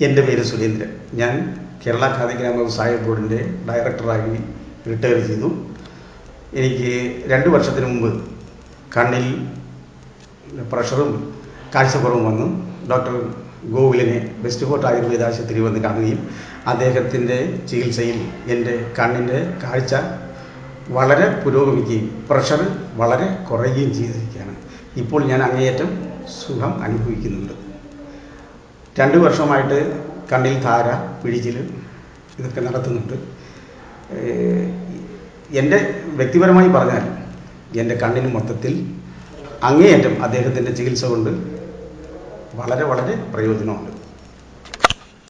എന്റെ പേര് സുരേന്ദ്രൻ. ഞാൻ കേരള ഖാദി ഗ്രാമ വ്യവസായ ബോർഡിന്റെ ഡയറക്ടറായി റിട്ടയർ ചെയ്തു. എനിക്ക് രണ്ട് വർഷത്തിന് മുമ്പ് കണ്ണിൽ പ്രഷറും കാഴ്ചക്കുറവും വന്നു. ഡോക്ടർ ഗോകുലിനെ വെസ്റ്റ് കോട്ട് ആയുർവേദ ആശുപത്രി വന്ന് കാണുകയും അദ്ദേഹത്തിന്റെ ചികിത്സയിൽ എന്റെ കണ്ണിന്റെ കാഴ്ച വളരെ പുരോഗമിക്കുകയും പ്രഷർ വളരെ കുറയുകയും ചെയ്തിരിക്കുകയാണ്. ഇപ്പോൾ ഞാൻ അങ്ങേയറ്റം സുഖം അനുഭവിക്കുന്നുണ്ട്. രണ്ട് വർഷമായിട്ട് കണ്ണിൽ ധാര പിഴിച്ചിൽ ഇതൊക്കെ നടത്തുന്നുണ്ട്. എന്റെ വ്യക്തിപരമായി പറഞ്ഞാൽ എന്റെ കണ്ണിന് മൊത്തത്തിൽ അങ്ങേയറ്റം അദ്ദേഹത്തിന്റെ ചികിത്സ കൊണ്ട് വളരെ വളരെ പ്രയോജനമുണ്ട്.